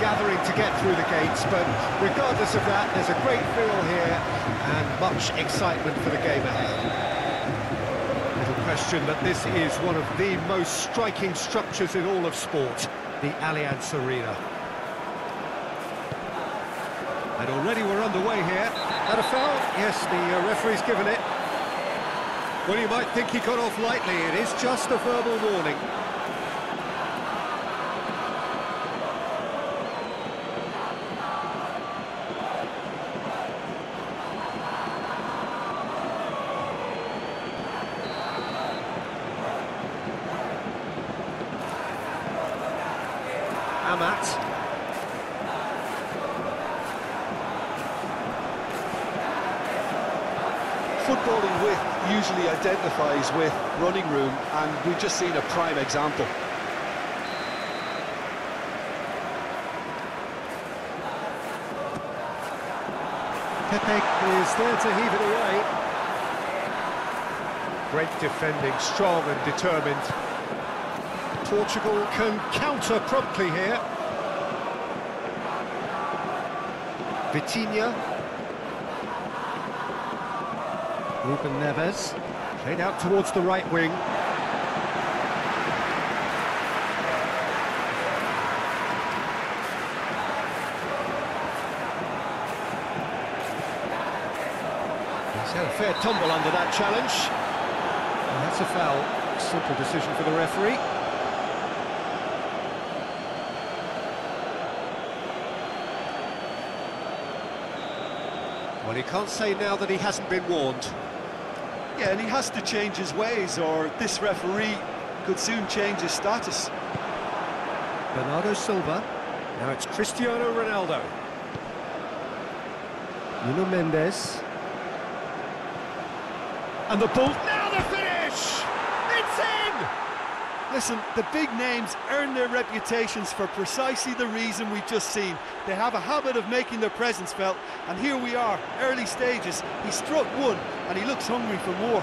gathering to get through the gates. But regardless of that, there's a great feel here and much excitement for the game ahead Little question that this is one of the most striking structures in all of sport, the Allianz Arena. And already we're underway here. That a foul? Yes, the uh, referee's given it. Well, you might think he got off lightly. It is just a verbal warning. Amat. Footballing width usually identifies with running room, and we've just seen a prime example. Pepe is there to heave it away. Great defending, strong and determined. Portugal can counter promptly here. Vitinha. Ruben Neves. Played out towards the right wing. He's had a fair tumble under that challenge. And that's a foul. Simple decision for the referee. Well, he can't say now that he hasn't been warned. Yeah, and he has to change his ways, or this referee could soon change his status. Bernardo Silva. Now it's Cristiano Ronaldo. Nuno Mendes. And the ball. Now the finish! It's in! Listen, the big names earn their reputations for precisely the reason we've just seen. They have a habit of making their presence felt, and here we are, early stages. He struck one, and he looks hungry for more.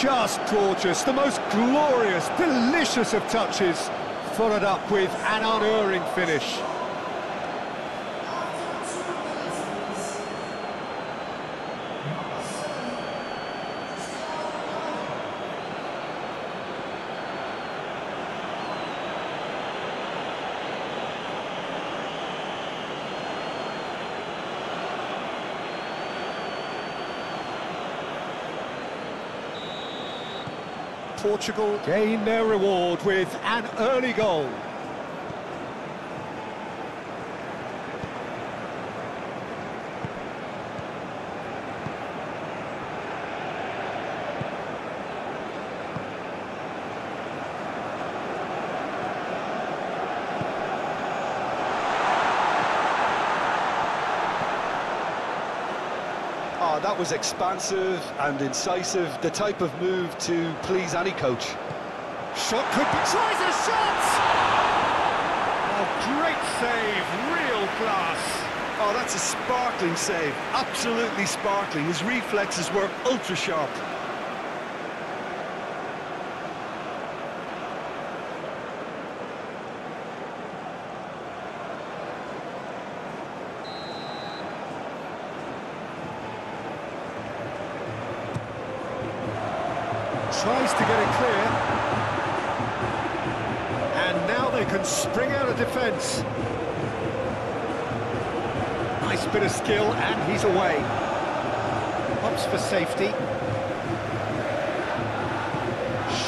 Just gorgeous, the most glorious, delicious of touches, followed up with an unerring finish. Portugal gain their reward with an early goal. Oh, that was expansive and incisive, the type of move to please any coach. Shot could be... Tries a shot! Oh, great save, real class. Oh, that's a sparkling save, absolutely sparkling. His reflexes were ultra-sharp. Tries to get it clear. And now they can spring out of defence. Nice bit of skill, and he's away. Pops for safety.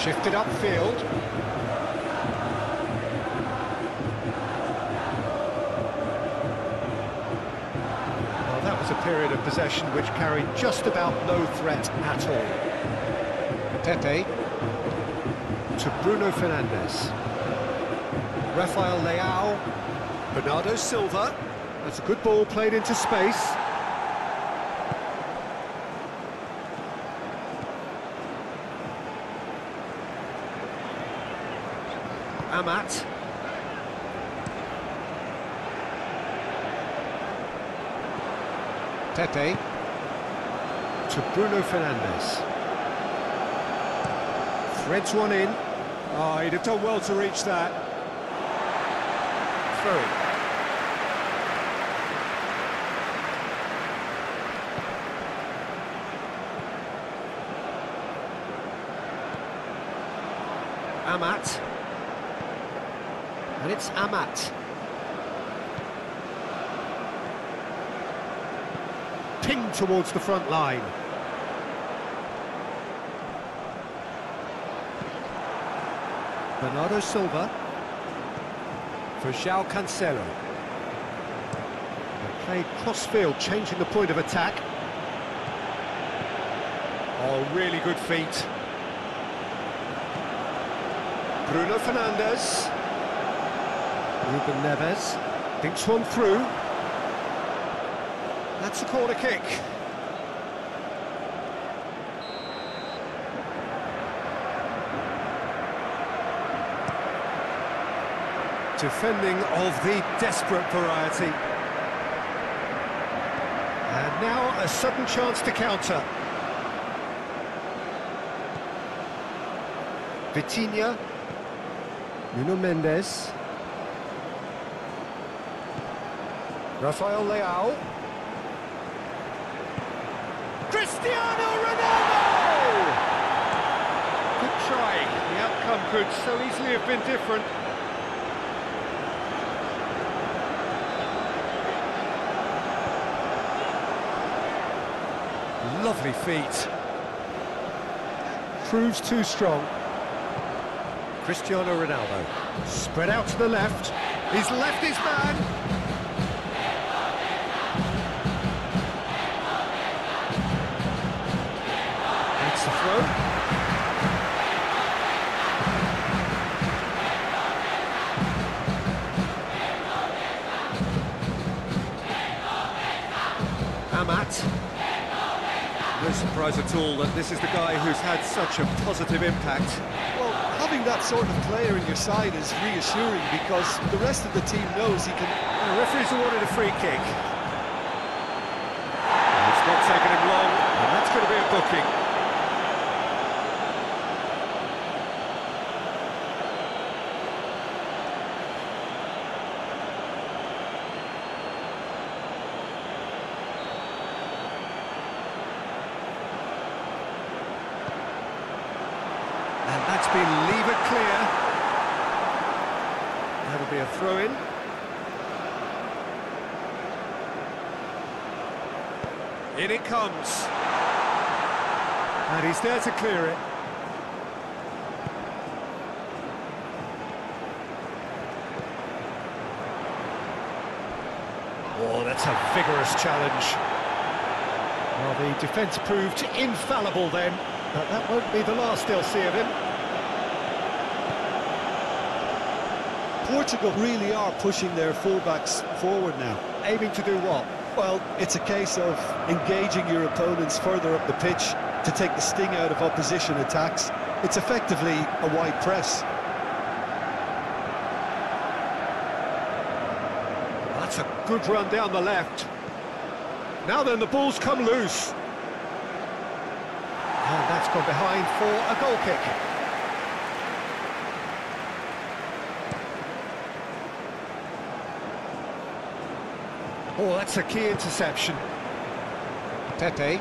Shifted upfield. Well, that was a period of possession which carried just about no threat at all. Pepe to Bruno Fernandes. Rafael Leao. Bernardo Silva. That's a good ball played into space. Amat. Pepe. To Bruno Fernandes. Threads one in. Ah, oh, he'd have done well to reach that. Through. Amat. And it's Amat. Ping towards the front line. Bernardo Silva. For João Cancelo. They played cross-field, changing the point of attack. Oh, really good feet. Bruno Fernandes. Ruben Neves. Thinks one through. That's a corner kick. Defending of the desperate variety. And now a sudden chance to counter. Vitinha. Nuno Mendes. Rafael Leao. Cristiano Ronaldo! Good try. The outcome could so easily have been different. Lovely feet. Proves too strong. Cristiano Ronaldo. Spread out to the left. He's left his man. That this is the guy who's had such a positive impact. Well, having that sort of player in your side is reassuring because the rest of the team knows he can... The referee's awarded a free kick. It's not taken him long, and that's going to be a booking. And that's been levered clear. That'll be a throw-in. In it comes. And he's there to clear it. Oh, that's a vigorous challenge. Well, the defence proved infallible then, but that won't be the last they'll see of him. Portugal really are pushing their fullbacks forward now. Aiming to do what? Well, it's a case of engaging your opponents further up the pitch to take the sting out of opposition attacks. It's effectively a wide press. That's a good run down the left. Now then, the ball's come loose. And that's gone behind for a goal kick. Oh, that's a key interception. Pepe.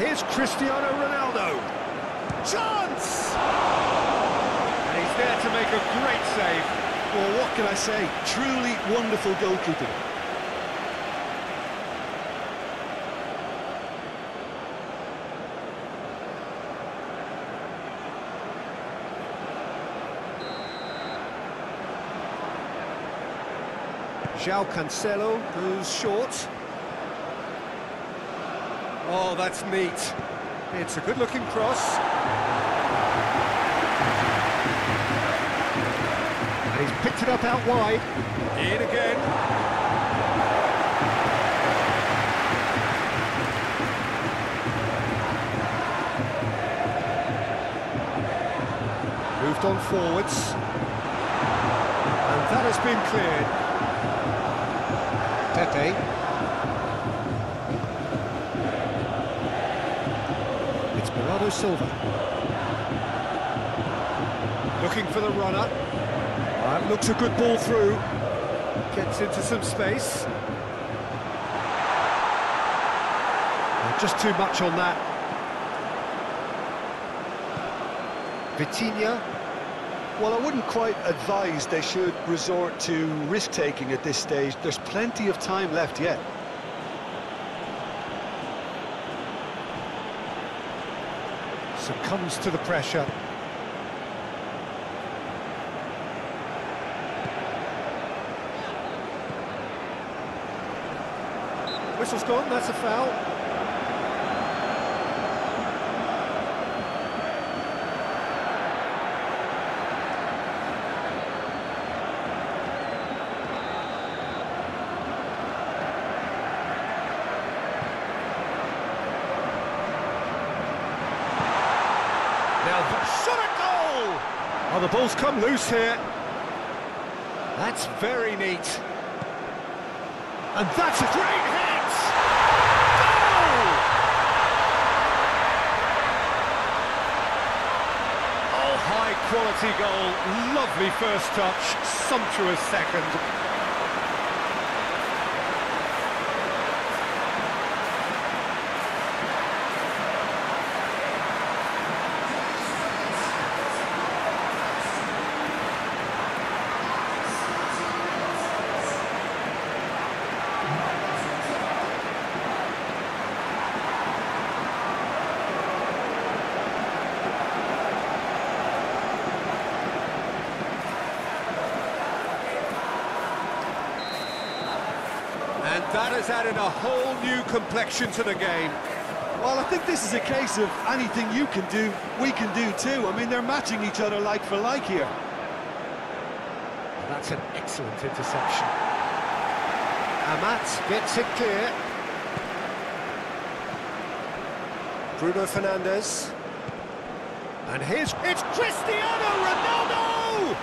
Here's Cristiano Ronaldo. Chance! And he's there to make a great save. Well, what can I say? Truly wonderful goalkeeping. João Cancelo goes short. Oh, that's neat. It's a good-looking cross. And he's picked it up out wide. In again. Moved on forwards. And that has been cleared. Pepe Bernardo Silva. Looking for the runner. That looks a good ball through. Gets into some space. Just too much on that. Vitinha. Well, I wouldn't quite advise they should resort to risk-taking at this stage. There's plenty of time left yet. Succumbs to the pressure. Whistle's gone, that's a foul. Oh, the ball's come loose here. That's very neat. And that's a great hit! Goal! Oh, high quality goal. Lovely first touch, sumptuous second. That has added a whole new complexion to the game. Well, I think this is a case of anything you can do, we can do too. I mean, they're matching each other like for like here. That's an excellent interception. Amat gets it clear. Bruno Fernandes. And here's... It's Cristiano Ronaldo!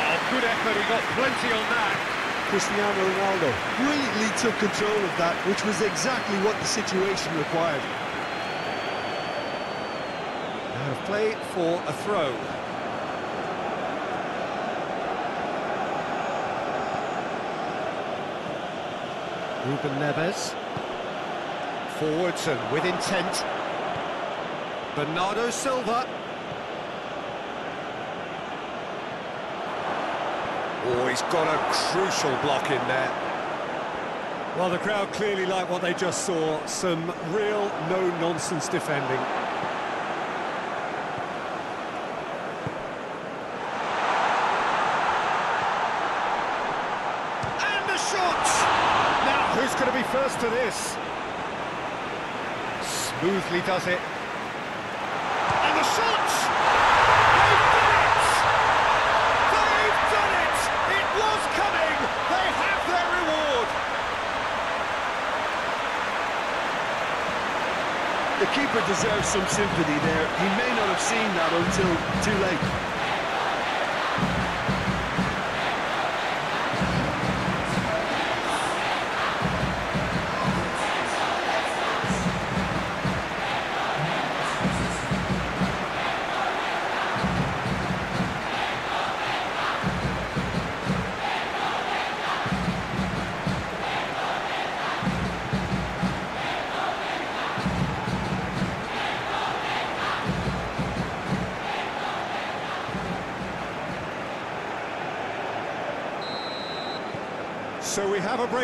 Oh, good effort, he got plenty on that. Cristiano Ronaldo brilliantly took control of that, which was exactly what the situation required. Out of play for a throw. Ruben Neves. Forwards and with intent. Bernardo Silva. He's got a crucial block in there. Well, the crowd clearly like what they just saw. Some real no-nonsense defending. And the shot! Now, who's going to be first to this? Smoothly does it. And the shot! Keeper deserves some sympathy there. He may not have seen that until too late.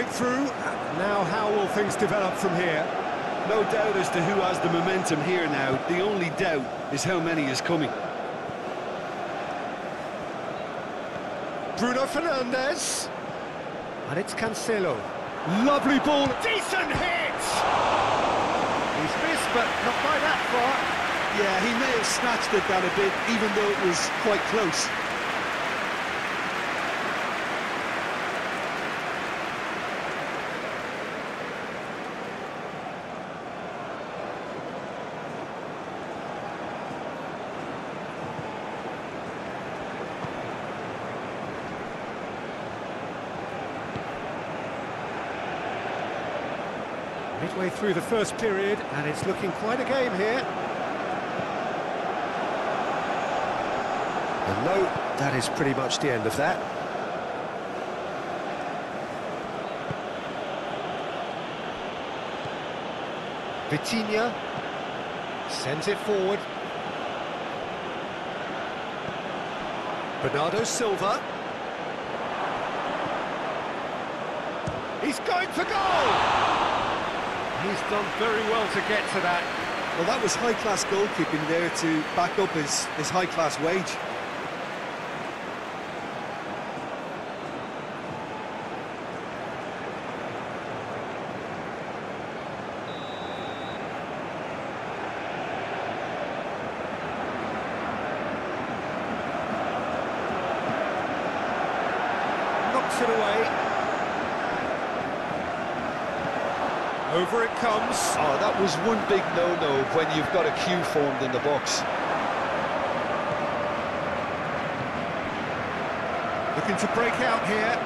Breakthrough. Now how will things develop from here? No doubt as to who has the momentum here now. The only doubt is how many is coming. Bruno Fernandes. And it's Cancelo. Lovely ball. Decent hit! He's missed, but not by that far. Yeah, he may have snatched it down a bit, even though it was quite close. Through the first period, and it's looking quite a game here. And no, that is pretty much the end of that. Vitinha sends it forward. Bernardo Silva. He's going for goal! He's done very well to get to that. Well, that was high-class goalkeeping there to back up his, his high-class wage. knocks it away. Over it comes. Oh, that was one big no-no when you've got a queue formed in the box. Looking to break out here.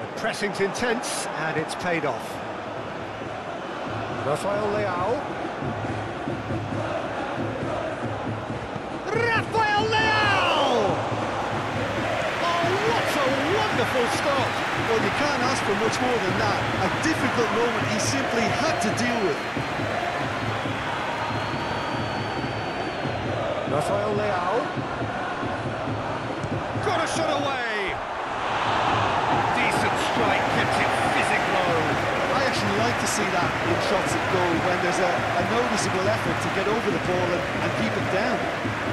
The pressing's intense, and it's paid off. Rafael Leao. Rafael Leao! Oh, what a wonderful stop! Well, you can't ask for much more than that. A difficult moment he simply had to deal with. Rafael Leao. Got a shot away! Decent strike, kept it physic low. I actually like to see that in shots at goal when there's a, a noticeable effort to get over the ball and, and keep it down.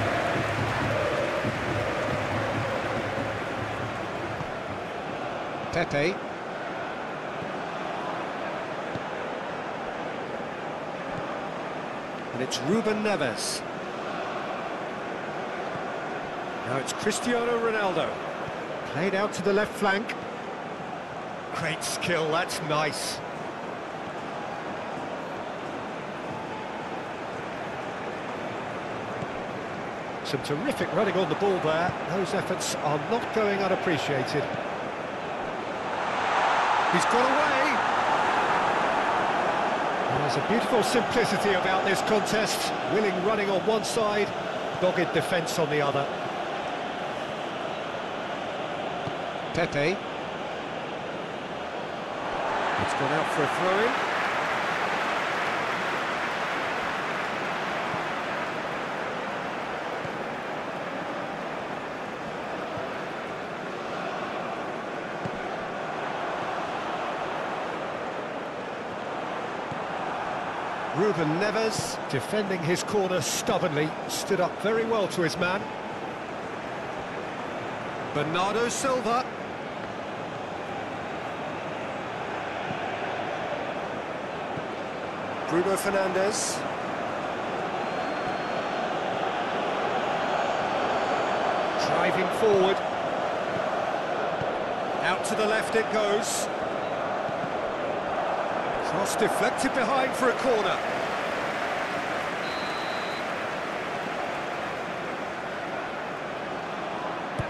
Pepe. And it's Ruben Neves. Now it's Cristiano Ronaldo. Played out to the left flank. Great skill, that's nice. Some terrific running on the ball there. Those efforts are not going unappreciated. He's got away. And There's a beautiful simplicity about this contest. Willing running on one side, dogged defence on the other. Pepe. It's gone out for a throw-in. Ruben Neves, defending his corner stubbornly, stood up very well to his man. Bernardo Silva. Bruno Fernandes. Driving forward. Out to the left it goes. Cross deflected behind for a corner.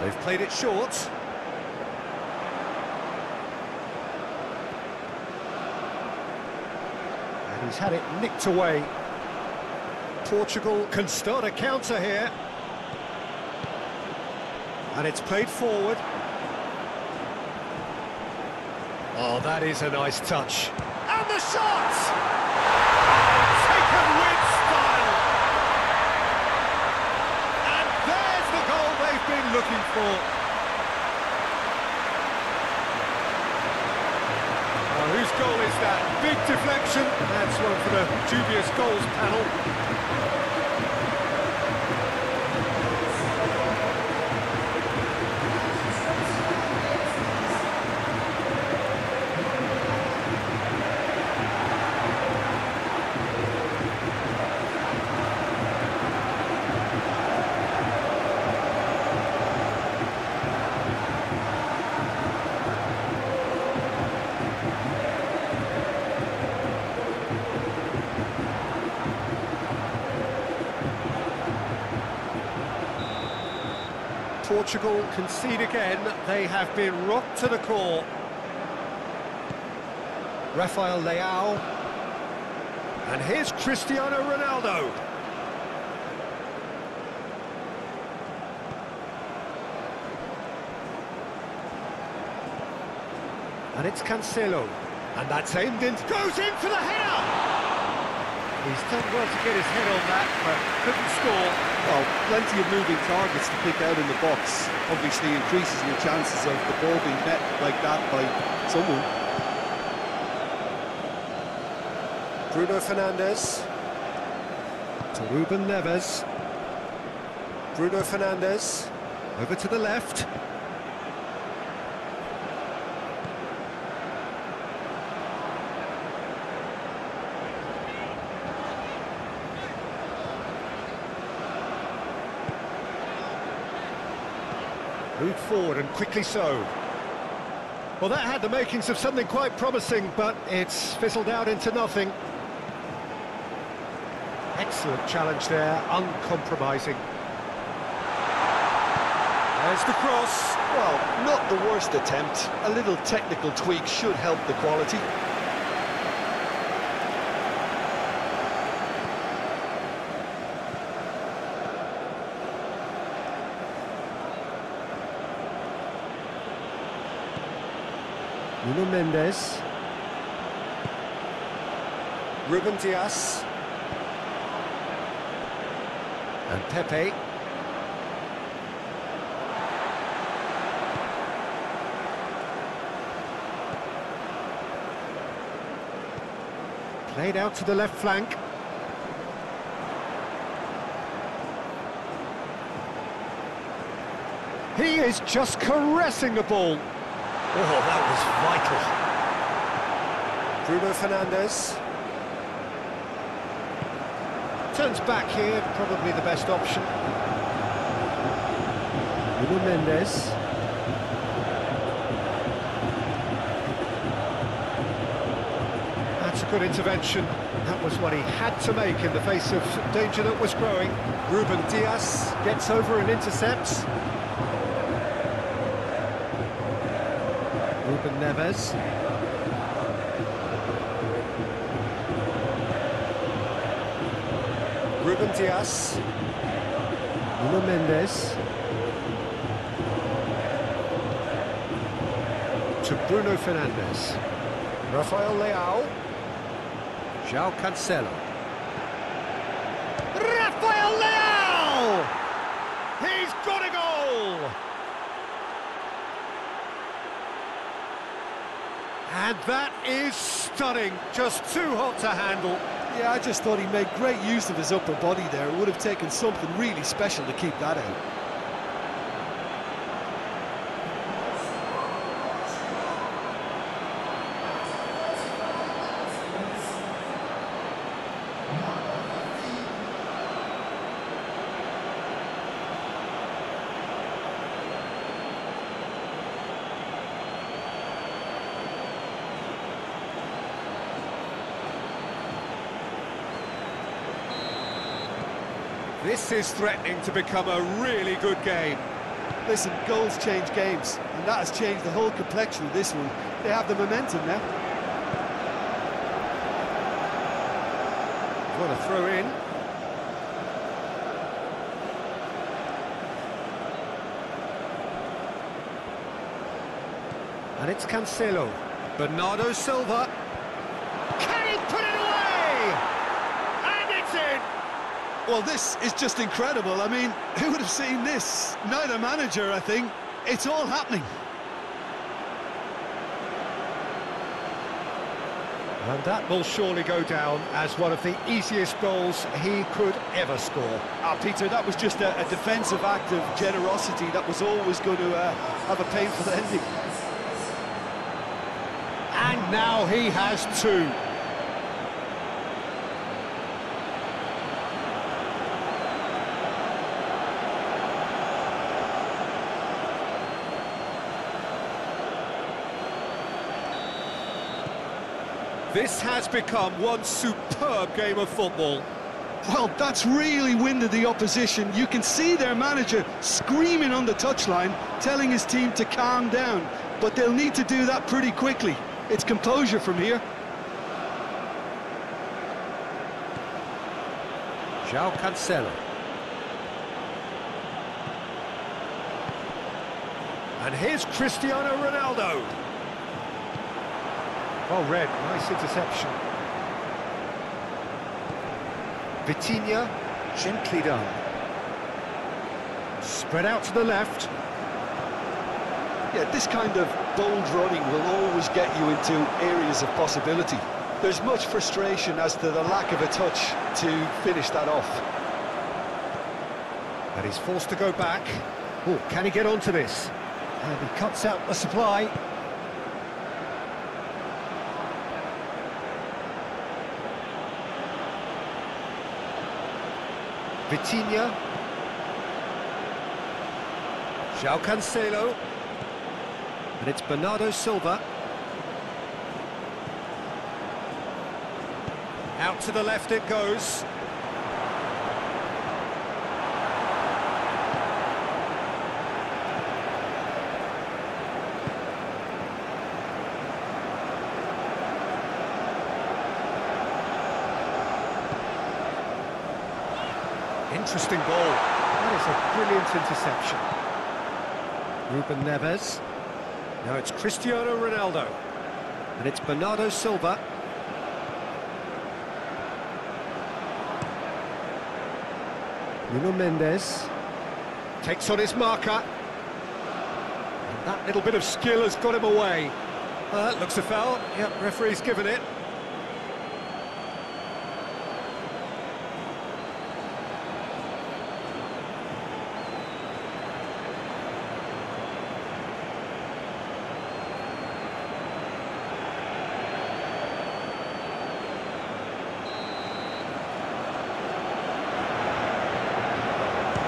They've played it short. And he's had it nicked away. Portugal can start a counter here. And it's played forward. Oh, that is a nice touch. And the shot! Taken with style! And there's the goal they've been looking for. Whose goal is that? Big deflection. That's one for the dubious goals panel. Portugal concede again. They have been rocked to the core. Rafael Leao. And here's Cristiano Ronaldo. And it's Cancelo. And that's aimed in. Goes in for the header! He's done well to get his head on that, but couldn't score. Well, plenty of moving targets to pick out in the box. Obviously increases your chances of the ball being met like that by someone. Bruno Fernandes. To Ruben Neves. Bruno Fernandes. Over to the left. Moved forward and quickly so. Well, that had the makings of something quite promising, but it's fizzled out into nothing. Excellent challenge there, uncompromising. There's the cross. Well, not the worst attempt. A little technical tweak should help the quality. Mendes. Ruben Dias. And Pepe. Played out to the left flank. He is just caressing the ball. Oh, that was vital. Bruno Fernandes. Turns back here, probably the best option. Bruno Mendes. That's a good intervention. That was what he had to make in the face of danger that was growing. Ruben Dias gets over and intercepts. Ruben Neves. Ruben Dias. Nuno Mendes. To Bruno Fernandes. Rafael Leao. João Cancelo. Rafael Leao! He's got a goal! And that is stunning, just too hot to handle. Yeah, I just thought he made great use of his upper body there. It would have taken something really special to keep that out. This is threatening to become a really good game. Listen, goals change games, and that has changed the whole complexion of this one. They have the momentum now. What a throw in. And it's Cancelo. Bernardo Silva. Can he put it away? And it's in! Well, this is just incredible. I mean, who would have seen this? Neither manager, I think. It's all happening. And that will surely go down as one of the easiest goals he could ever score. Ah, Peter, that was just a, a defensive act of generosity that was always going to uh, have a painful ending. And now he has two. This has become one superb game of football. Well, that's really winded the opposition. You can see their manager screaming on the touchline, telling his team to calm down. But they'll need to do that pretty quickly. It's composure from here. João Cancelo. And here's Cristiano Ronaldo. Oh, well read, nice interception. Vitinha, gently done. Spread out to the left. Yeah, this kind of bold running will always get you into areas of possibility. There's much frustration as to the lack of a touch to finish that off. And he's forced to go back. Oh, can he get onto this? And he cuts out the supply. Vitinha. João Cancelo. And it's Bernardo Silva. Out to the left it goes. Interesting ball. That is a brilliant interception. Ruben Neves. Now it's Cristiano Ronaldo. And it's Bernardo Silva. Nuno Mendes. Takes on his marker. And that little bit of skill has got him away. Uh, that looks a foul. Yep, referee's given it.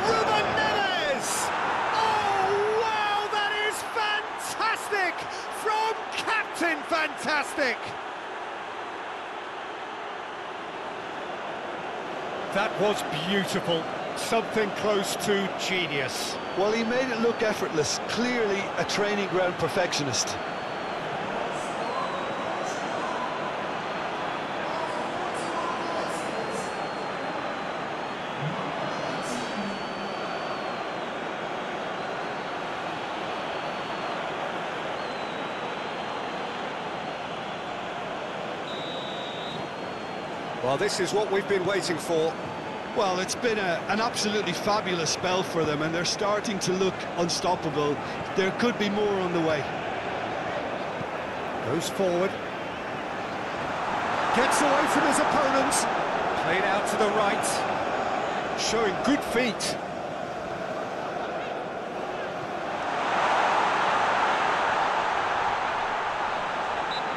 Ruben Neves! Oh, wow, that is fantastic! From Captain Fantastic! That was beautiful. Something close to genius. Well, he made it look effortless. Clearly a training ground perfectionist. Well, this is what we've been waiting for. Well, it's been a, an absolutely fabulous spell for them, and they're starting to look unstoppable. There could be more on the way. Goes forward. Gets away from his opponents. Played out to the right. Showing good feet.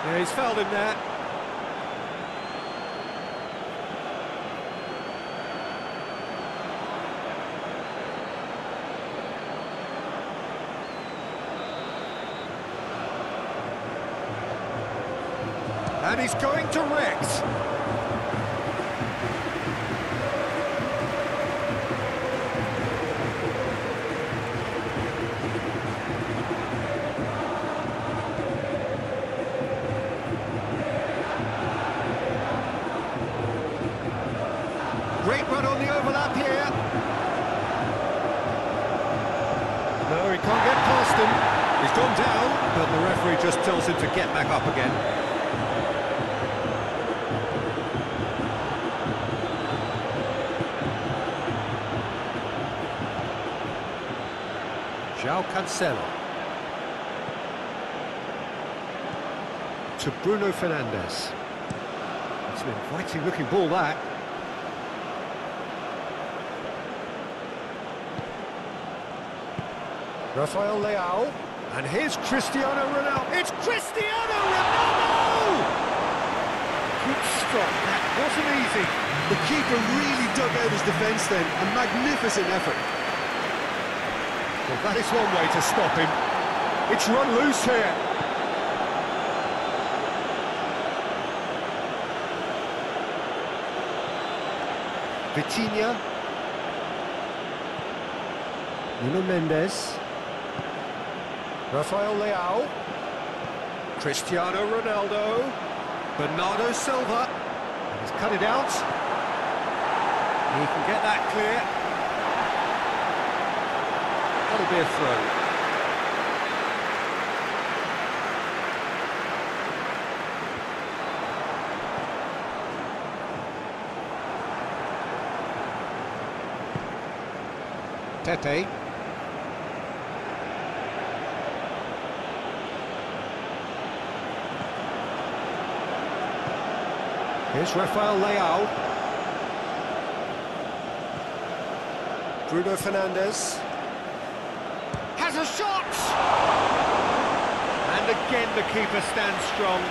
Yeah, he's fouled him there. And he's going direct. Great run on the overlap here. No, he can't get past him. He's gone down, but the referee just tells him to get back up again. João Cancelo. To Bruno Fernandes. It's an inviting looking ball that. Rafael Leao. And here's Cristiano Ronaldo. It's Cristiano Ronaldo! Good stop. That wasn't easy. The keeper really dug out his defence then. A magnificent effort. Well, that is one way to stop him. It's run loose here. Vitinha. Nuno Mendes. Rafael Leao. Cristiano Ronaldo. Bernardo Silva. He's cut it out. He can get that clear. That'll be a throw. Tete. Here's Rafael Leao. Bruno Fernandes. A shot! And again the keeper stands strong.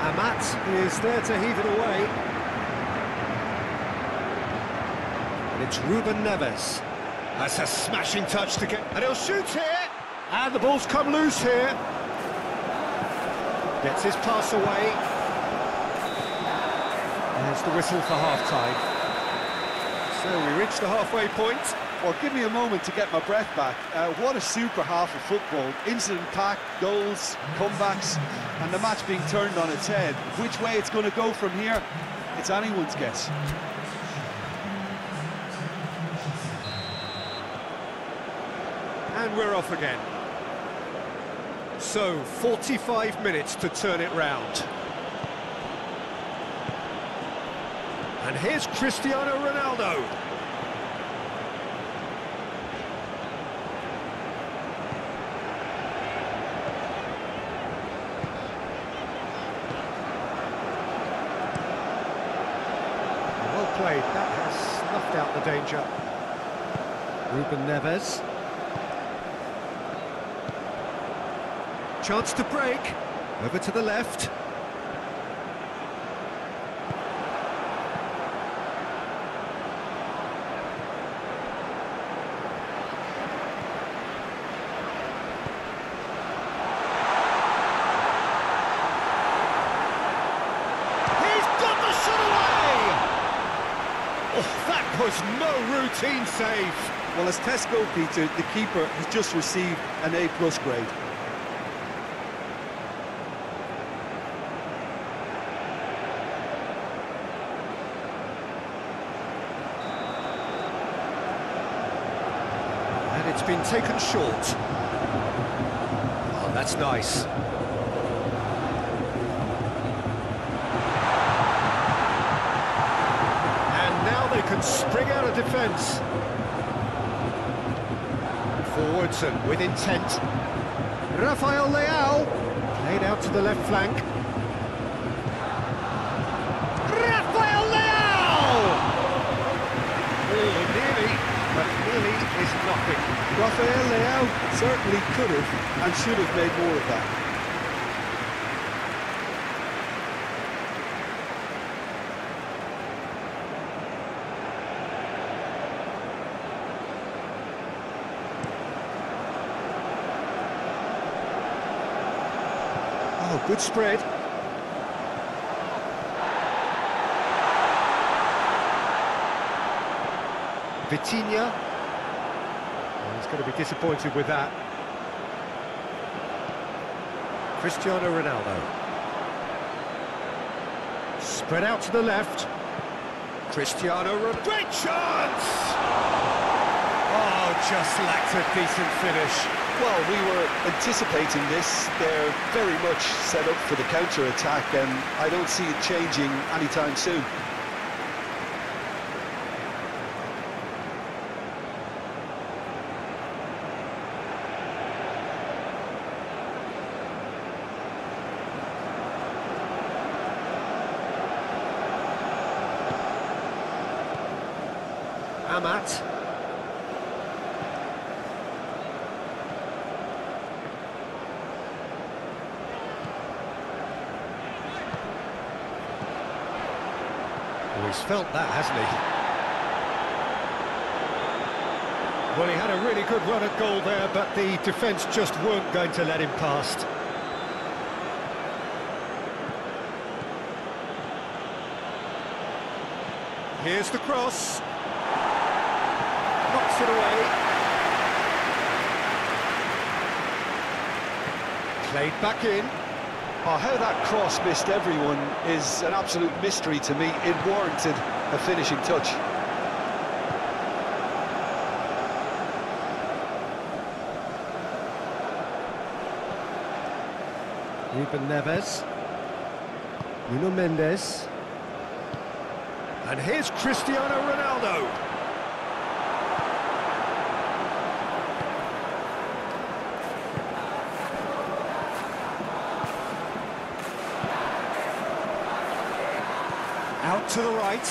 Amat is there to heave it away. It's Ruben Neves. That's a smashing touch to get... And he'll shoot here! And the ball's come loose here. Gets his pass away. There's the whistle for half-time. So we reach the halfway point. Well, give me a moment to get my breath back. Uh, what a super half of football. Incident packed, goals, comebacks, and the match being turned on its head. Which way it's going to go from here, it's anyone's guess. And we're off again. So, 45 minutes to turn it round. And here's Cristiano Ronaldo. Well played, that has snuffed out the danger. Ruben Neves. Chance to break. Over to the left. He's got the shot away! Oh, that was no routine save. Well, as Tesco, Peter, the keeper has just received an A-plus grade. Been taken short. Oh, that's nice. And now they can spring out of defence. Forwards and with intent. Rafael Leao. Played out to the left flank. Rafael Leao! Oh, nearly, but nearly is nothing. Rafael Leao certainly could have and should have made more of that. Oh, good spread. Vitinha. Going to be disappointed with that. Cristiano Ronaldo. Spread out to the left. Cristiano Ronaldo. Great chance! Oh, just lacked a decent finish. Well, we were anticipating this. They're very much set up for the counter-attack, and I don't see it changing anytime soon. felt that, hasn't he? Well, he had a really good run at goal there, but the defence just weren't going to let him past. Here's the cross. Knocks it away. Played back in. Oh, how that cross missed everyone is an absolute mystery to me. It warranted a finishing touch. Ruben Neves. Nuno Mendes. And here's Cristiano Ronaldo. Out to the right.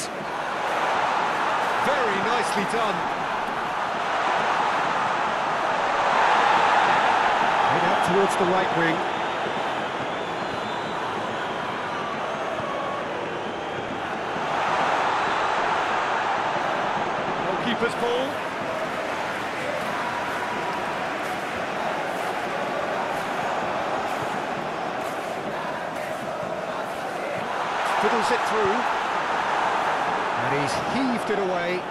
Very nicely done. Head out towards the right wing. keeper's ball. Fiddles it through. And he's heaved it away.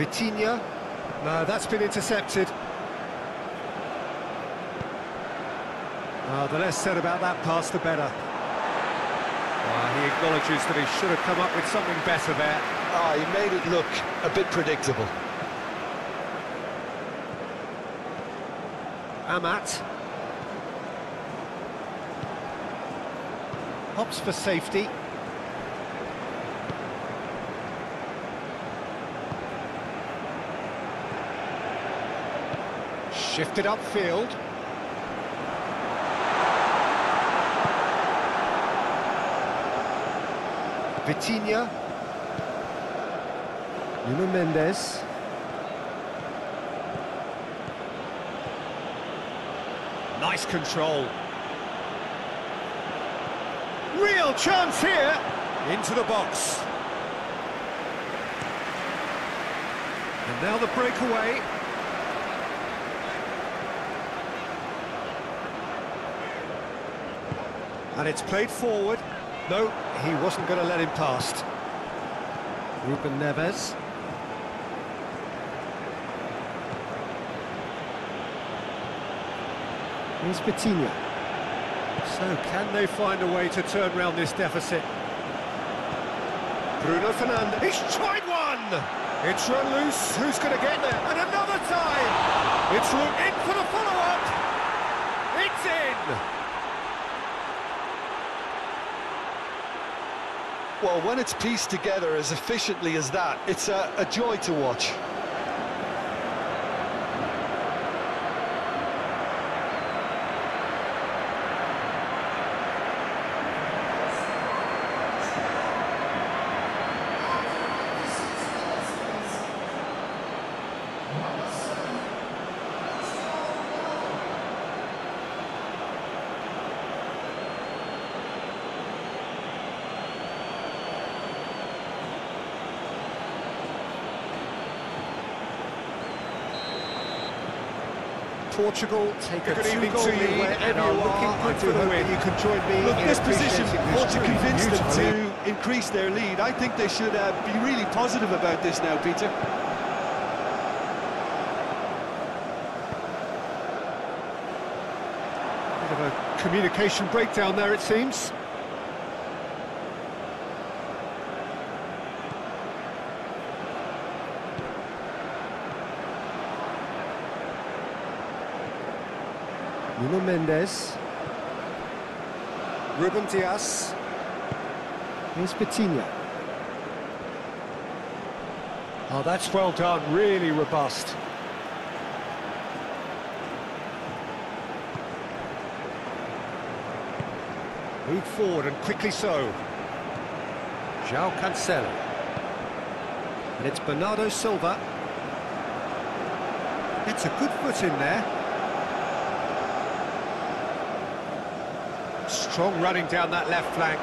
Vitinha. No, that's been intercepted. Oh, the less said about that pass, the better. Well, he acknowledges that he should have come up with something better there. Ah, he made it look a bit predictable. Amat. Hops for safety. Shifted upfield. Vitinha. Nuno Mendes. Nice control. Real chance here. Into the box. And now the breakaway. And it's played forward. No, he wasn't going to let him past. Ruben Neves. Here's Vitinha. So, can they find a way to turn around this deficit? Bruno Fernandes. He's tried one! It's run loose. Who's going to get there? And another time! It's in for the follow-up! It's in! Well, when it's pieced together as efficiently as that, it's a, a joy to watch. Portugal take a two-goal to you, lead wherever and are looking good for the win. You can join me Look, in this position ought to convince them to increase their lead. I think they should uh, be really positive about this now, Peter. Bit of a communication breakdown there, it seems. Nuno Mendes. Ruben Dias. Here's Vitinha. Oh, that's well done, really robust. Moved forward and quickly so. João Cancelo. And it's Bernardo Silva. It's a good foot in there. Running down that left flank.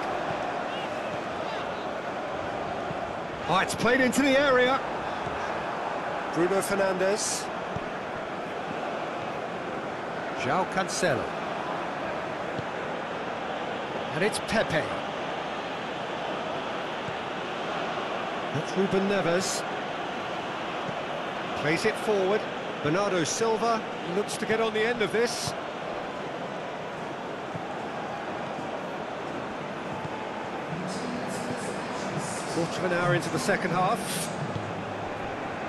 Oh, it's played into the area. Bruno Fernandes. João Cancelo. And it's Pepe. That's Ruben Neves. Plays it forward. Bernardo Silva looks to get on the end of this. Quarter of an hour into the second half.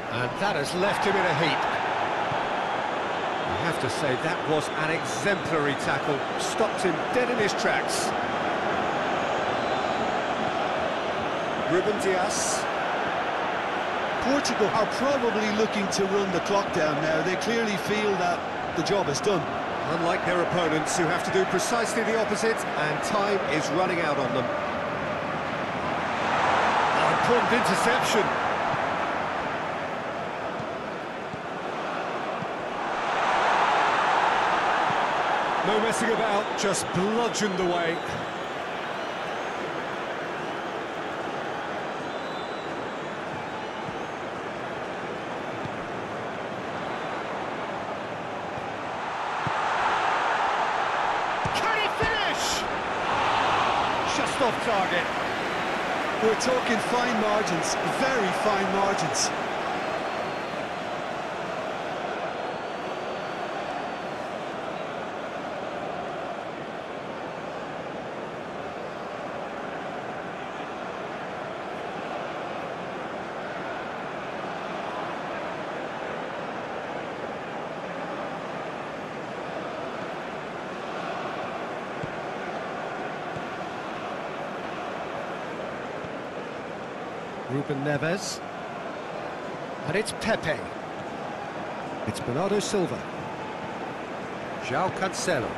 And that has left him in a heap. I have to say, that was an exemplary tackle. Stopped him dead in his tracks. Ruben Dias. Portugal are probably looking to run the clock down now. They clearly feel that the job is done. Unlike their opponents who have to do precisely the opposite, and time is running out on them. Important interception. No messing about, just bludgeoned away. Can he finish? Just off target. We're talking fine margins, very fine margins. Ruben Neves. And it's Pepe. It's Bernardo Silva. João Cancelo.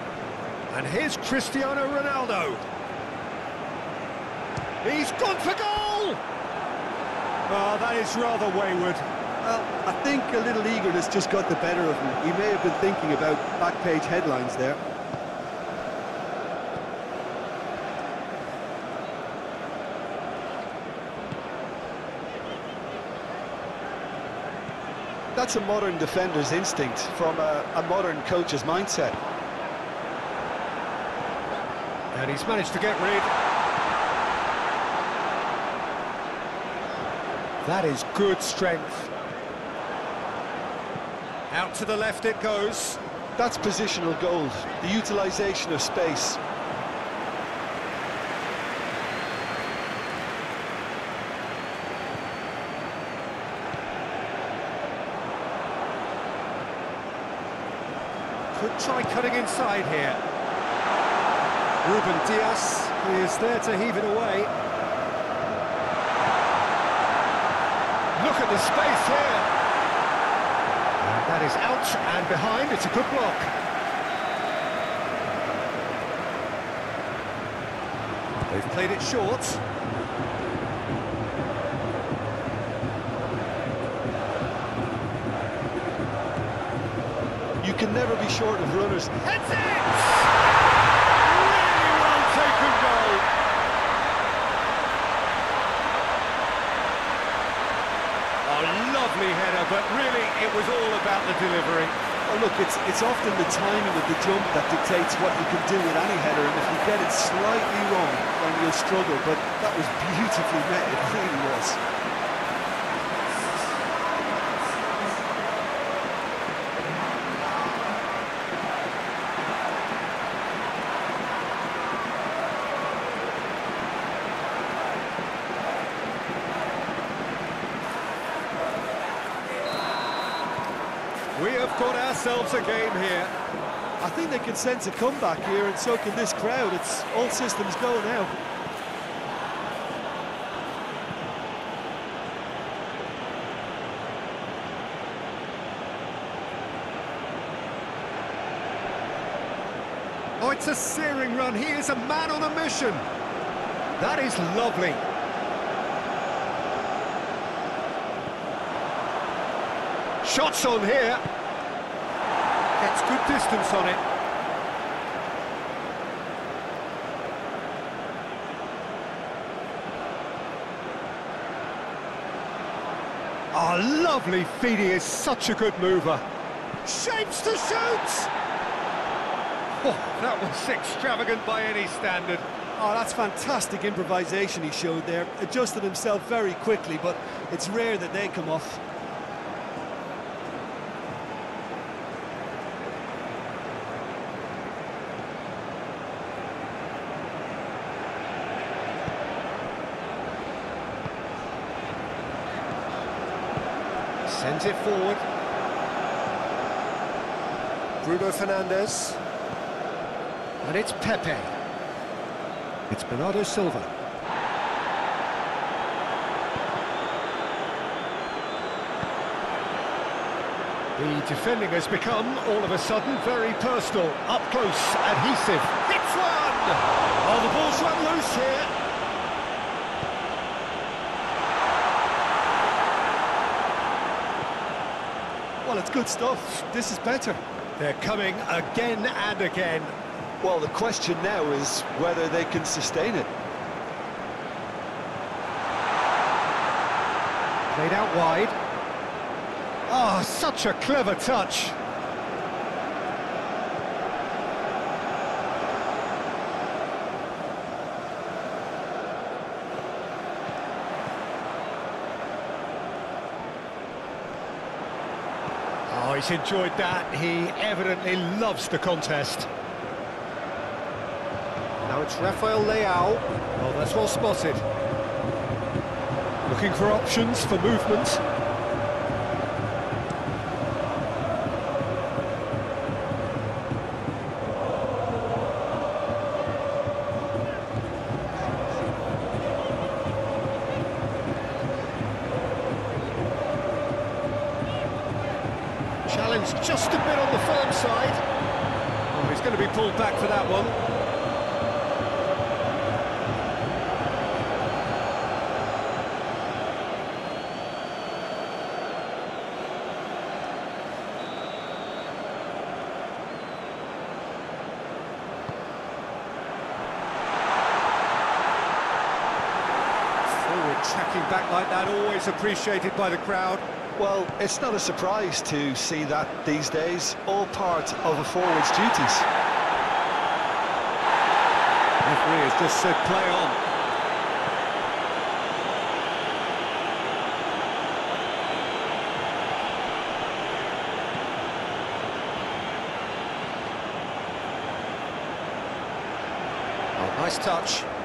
And here's Cristiano Ronaldo. He's gone for goal! Oh, that is rather wayward. Well, I think a little eagerness just got the better of him. He may have been thinking about back page headlines there. That's a modern defender's instinct from a, a modern coach's mindset. And he's managed to get rid. That is good strength. Out to the left it goes. That's positional gold, the utilisation of space. Try cutting inside here. Ruben Dias is there to heave it away. Look at the space here. And that is out and behind. It's a good block. They've played it short. Can never be short of runners. Heads it! Really well taken goal. A lovely header, but really it was all about the delivery. Oh, look, it's it's often the timing of the jump that dictates what you can do with any header, and if you get it slightly wrong, then you'll struggle. But that was beautifully met, it really was. We have got ourselves a game here. I think they can sense a comeback here, and so can this crowd. It's all systems go now. Oh, it's a searing run. He is a man on a mission. That is lovely. Shots on here. Gets good distance on it. Oh, lovely feed. Is such a good mover. Shapes to shoot! Oh, that was extravagant by any standard. Oh, that's fantastic improvisation he showed there. Adjusted himself very quickly, but it's rare that they come off. It forward. Bruno Fernandes. And it's Pepe. It's Bernardo Silva. The defending has become, all of a sudden, very personal. Up close, adhesive. It's one! Oh, the ball's run loose here. It's good stuff. This is better. They're coming again and again. Well, the question now is whether they can sustain it. Played out wide. Oh, such a clever touch. Enjoyed that. He evidently loves the contest. Now it's Rafael Leao. Oh, that's well spotted. Looking for options for movement. Challenge just a bit on the firm side. Oh, he's going to be pulled back for that one. Tracking back like that, always appreciated by the crowd. Well, it's not a surprise to see that these days, all part of a forward's duties. Referee has just said play on. Oh, nice touch.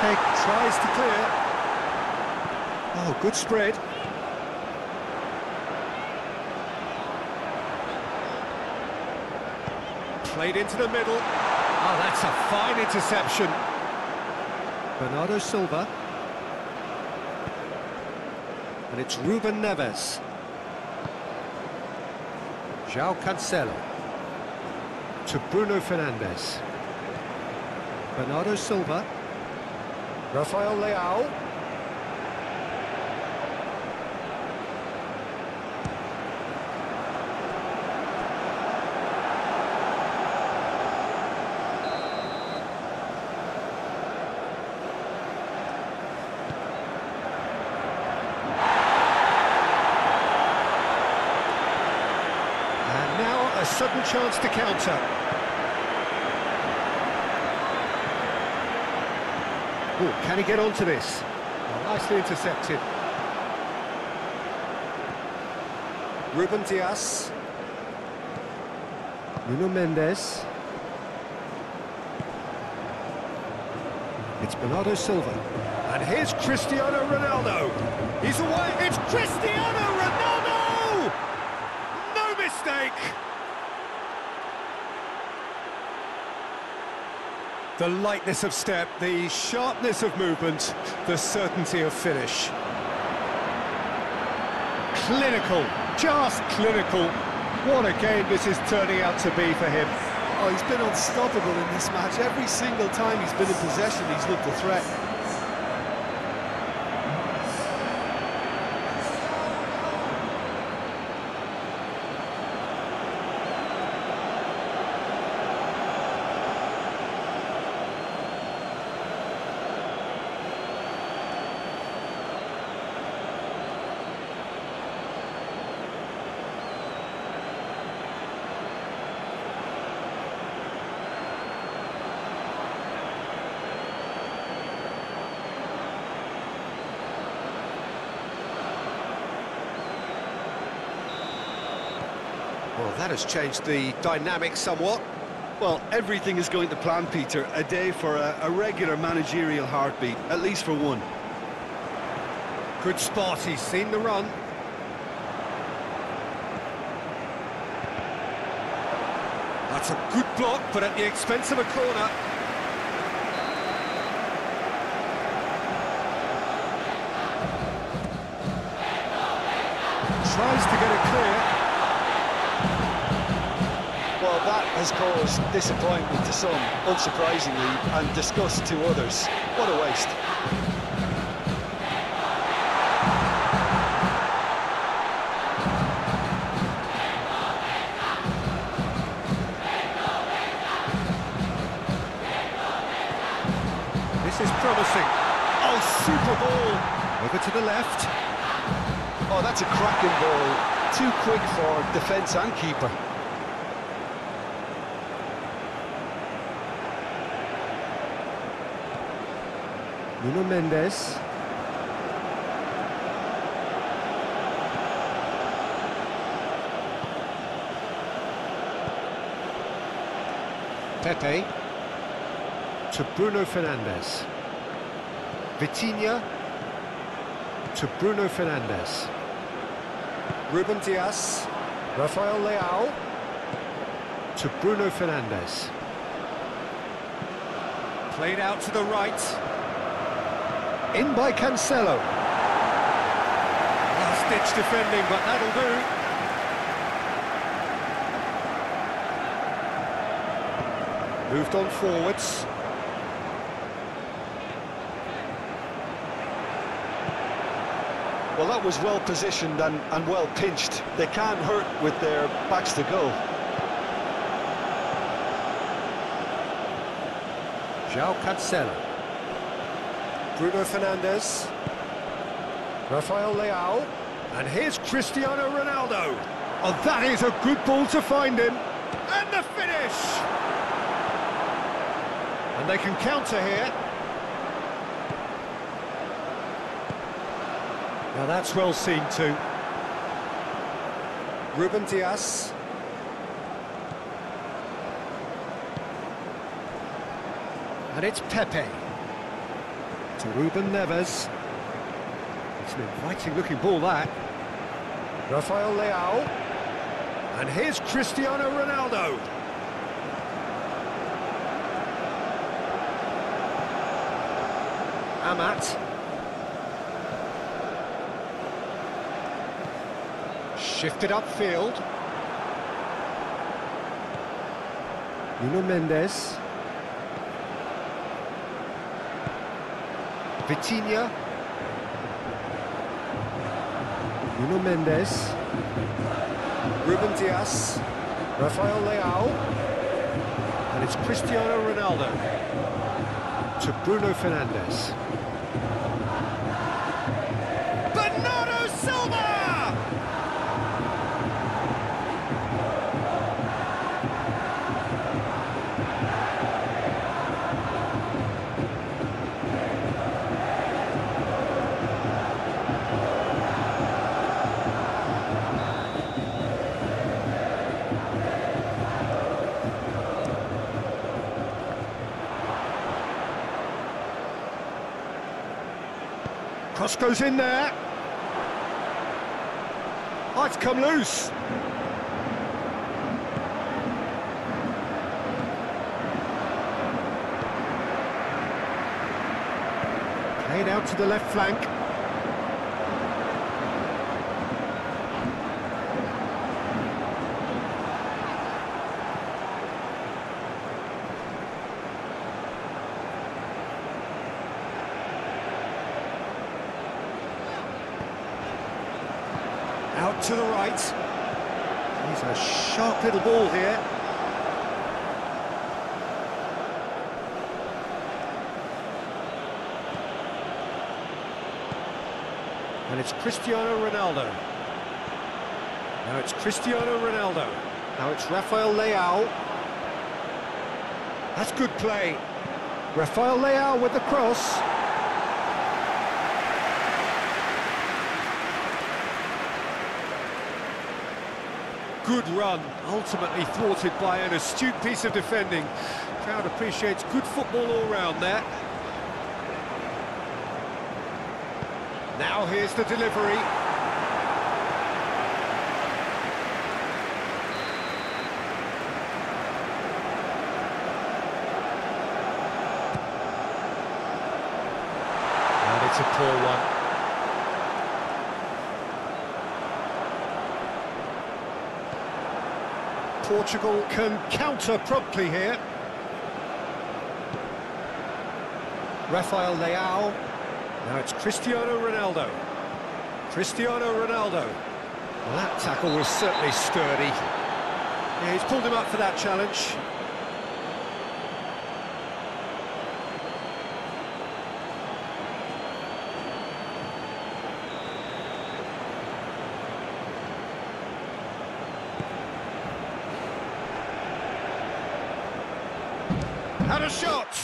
Pepe tries to clear. Oh, good spread. Played into the middle. Oh, that's a fine interception. Bernardo Silva. And it's Ruben Neves. João Cancelo. To Bruno Fernandes. Bernardo Silva. Rafael Leao. And now a sudden chance to counter. Ooh, can he get onto this? Oh, nicely intercepted. Ruben Dias. Nuno Mendes. It's Bernardo Silva. And here's Cristiano Ronaldo. He's away. It's Cristiano Ronaldo! No mistake! The lightness of step, the sharpness of movement, the certainty of finish. Clinical, just clinical. What a game this is turning out to be for him. Oh, he's been unstoppable in this match. Every single time he's been in possession, he's looked a threat. Has changed the dynamic somewhat. Well, everything is going to plan, Peter. A day for a, a regular managerial heartbeat, at least for one. Good spot, he's seen the run. That's a good block, but at the expense of a corner. Has caused disappointment to some, unsurprisingly, and disgust to others. What a waste. This is promising. Oh, super ball. Over to the left. Oh, that's a cracking ball. Too quick for defence and keeper. Nuno Mendes. Pepe to Bruno Fernandes. Vitinha to Bruno Fernandes. Ruben Dias. Rafael Leao to Bruno Fernandes. Played out to the right. In by Cancelo. Last-ditch defending, but that'll do. Moved on forwards. Well, that was well positioned and, and well pinched. They can't hurt with their backs to goal. João Cancelo. Bruno Fernandes. Rafael Leao. And here's Cristiano Ronaldo. Oh, that is a good ball to find him. And the finish! And they can counter here. Now that's well seen too. Ruben Dias. And it's Pepe. To Ruben Neves. It's an inviting looking ball that. Rafael Leao. And here's Cristiano Ronaldo. Amat. Shifted upfield. Nuno Mendes. Vitinha. Nuno Mendes. Ruben Dias. Rafael Leao. And it's Cristiano Ronaldo. To Bruno Fernandes. Cross goes in there. Oh, it's come loose. Played out to the left flank. Out to the right. He's a sharp little ball here. And it's Cristiano Ronaldo. Now it's Cristiano Ronaldo. Now it's Rafael Leao. That's good play. Rafael Leao with the cross. good run, ultimately thwarted by an astute piece of defending. Crowd appreciates good football all round there. Now here's the delivery. And it's a poor one. Portugal can counter promptly here. Rafael Leao. Now it's Cristiano Ronaldo. Cristiano Ronaldo. Well, that tackle was certainly sturdy. Yeah, he's pulled him up for that challenge. Had a shot!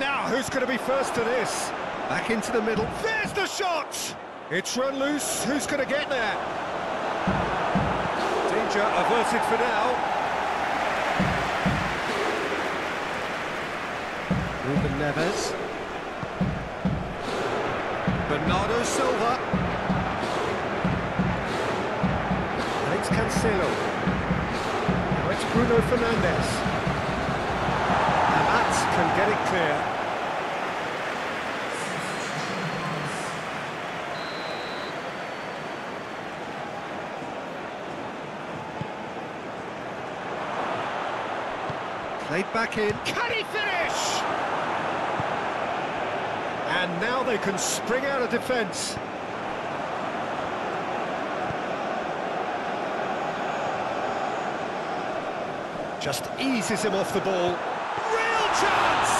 Now, who's going to be first to this? Back into the middle. There's the shot! It's run loose. Who's going to get there? Danger averted for now. Ruben Neves. Bernardo Silva. Alex Cancelo. Now it's Bruno Fernandes. And that can get it clear. Played back in. Can he finish? And now they can spring out of defence. Just eases him off the ball. Real chance!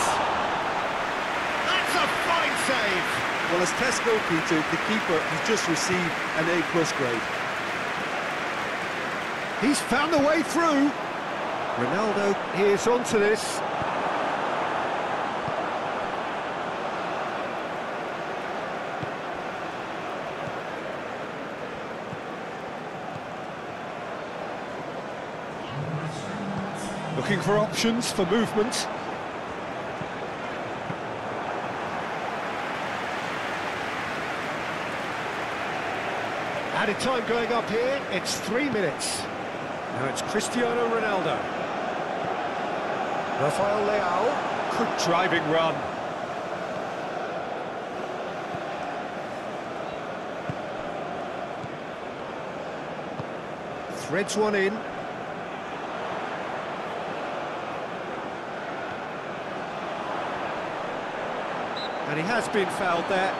That's a fine save. Well, as test goalkeeper, the keeper has just received an A-plus grade. He's found a way through. Ronaldo he is onto this. Looking for options for movement. Added time going up here, it's three minutes. Now it's Cristiano Ronaldo. Rafael Leao, good driving run. Threads one in. And he has been fouled there.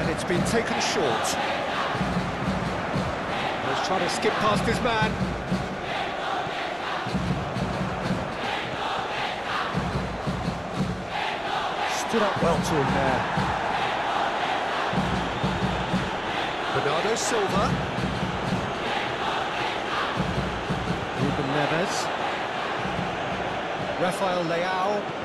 And it's been taken short. He's trying to skip past his man. Stood up well to him there. Bernardo Silva. Ruben Neves. Rafael Leao.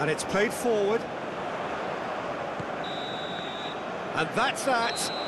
And it's played forward. And that's that.